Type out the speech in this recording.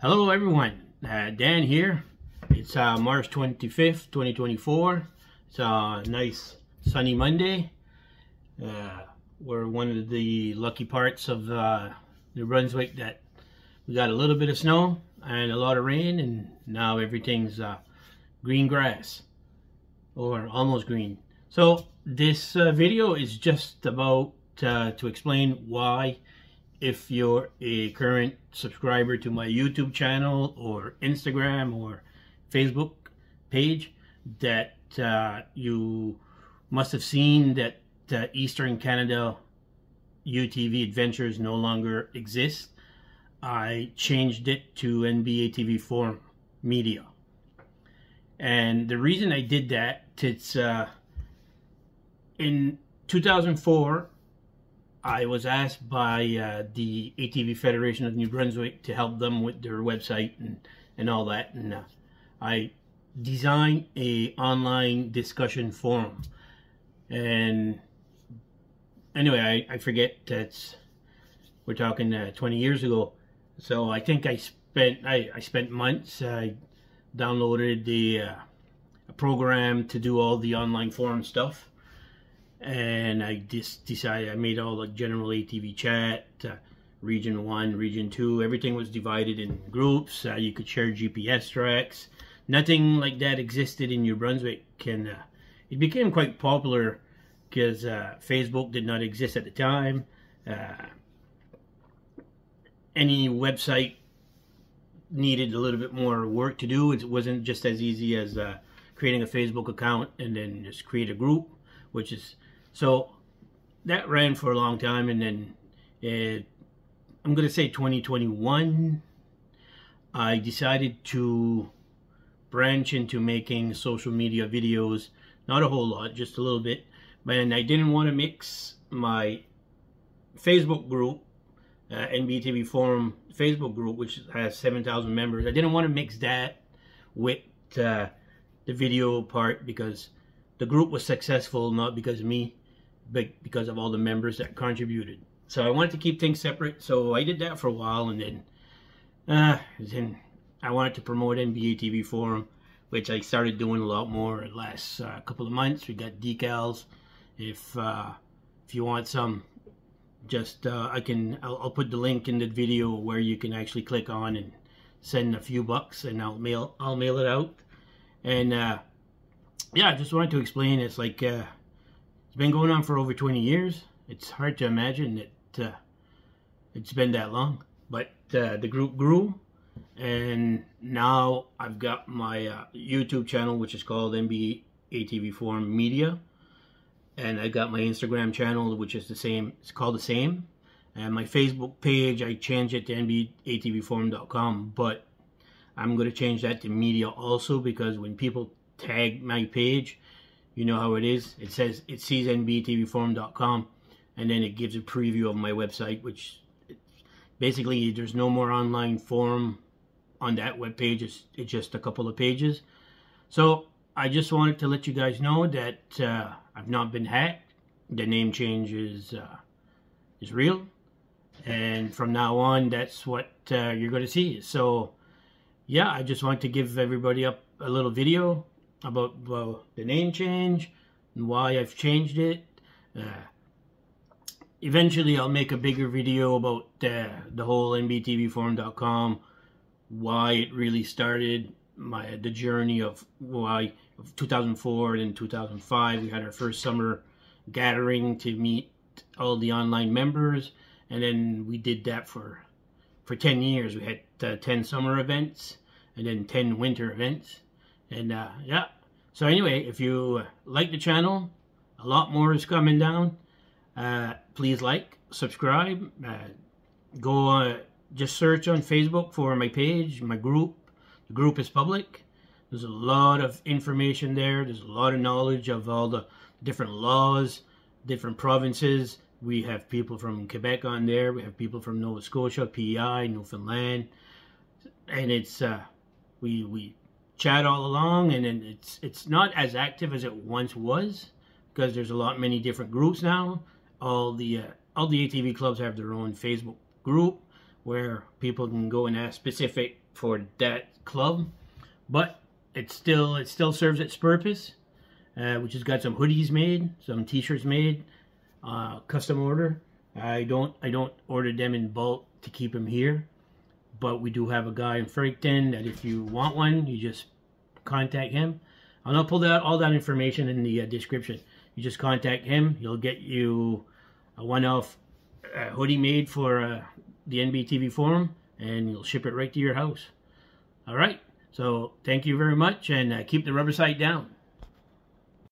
Hello everyone, uh, Dan here. It's uh, March 25th, 2024. It's a nice sunny Monday. Uh, we're one of the lucky parts of uh, New Brunswick that we got a little bit of snow and a lot of rain and now everything's uh, green grass or almost green. So this uh, video is just about to explain why if you're a current subscriber to my YouTube channel or Instagram or Facebook page that uh, you must have seen that uh, Eastern Canada UTV Adventures no longer exists. I changed it to NBA TV Forum Media. And the reason I did that, it's uh, in 2004, I was asked by uh, the ATV Federation of New Brunswick to help them with their website and, and all that. And uh, I designed a online discussion forum. And anyway, I, I forget that's, we're talking uh, 20 years ago. So I think I spent, I, I spent months, I downloaded the uh, program to do all the online forum stuff and I just decided I made all the general ATV chat, uh, region one, region two, everything was divided in groups. Uh, you could share GPS tracks. Nothing like that existed in New Brunswick, and uh, it became quite popular because uh, Facebook did not exist at the time. Uh, any website needed a little bit more work to do. It wasn't just as easy as uh, creating a Facebook account and then just create a group, which is so that ran for a long time, and then it, I'm going to say 2021, I decided to branch into making social media videos. Not a whole lot, just a little bit. And I didn't want to mix my Facebook group, uh, NBTV Forum Facebook group, which has 7,000 members. I didn't want to mix that with uh, the video part because the group was successful not because me because of all the members that contributed. So I wanted to keep things separate. So I did that for a while, and then, uh, then I wanted to promote NBA TV Forum, which I started doing a lot more the last uh, couple of months. We got decals. If uh, if you want some, just uh, I can I'll, I'll, put the link in the video where you can actually click on and send a few bucks, and I'll mail I'll mail it out. And uh, yeah, I just wanted to explain. It's like uh, been going on for over 20 years. It's hard to imagine that uh, it's been that long. But uh, the group grew, and now I've got my uh, YouTube channel, which is called NBA ATV Forum Media. And I've got my Instagram channel, which is the same, it's called the same. And my Facebook page, I changed it to NBATVForum.com, but I'm going to change that to media also because when people tag my page, you know how it is. It says it sees nbtvforum.com and then it gives a preview of my website, which basically there's no more online forum on that web page. It's, it's just a couple of pages. So I just wanted to let you guys know that uh, I've not been hacked. The name change is, uh, is real. And from now on, that's what uh, you're going to see. So, yeah, I just want to give everybody up a little video about well, the name change and why I've changed it. Uh, eventually, I'll make a bigger video about uh, the whole NBTVForum.com, why it really started, my the journey of why of 2004 and 2005 we had our first summer gathering to meet all the online members, and then we did that for for 10 years. We had uh, 10 summer events and then 10 winter events and uh, yeah, so anyway, if you like the channel, a lot more is coming down. Uh, please like, subscribe, uh, go uh, just search on Facebook for my page, my group. The group is public. There's a lot of information there. There's a lot of knowledge of all the different laws, different provinces. We have people from Quebec on there. We have people from Nova Scotia, PEI, Newfoundland, and it's uh, we we chat all along, and then it's it's not as active as it once was because there's a lot many different groups now. All the uh, all the ATV clubs have their own Facebook group where people can go and ask specific for that club, but it still it still serves its purpose, uh, which has got some hoodies made, some T-shirts made, uh, custom order. I don't I don't order them in bulk to keep them here, but we do have a guy in Fredericton that if you want one, you just contact him. I'll pull that all that information in the uh, description. You just contact him. He'll get you a one-off uh, hoodie made for uh, the NBTV forum, and he'll ship it right to your house. All right. So thank you very much, and uh, keep the rubber side down.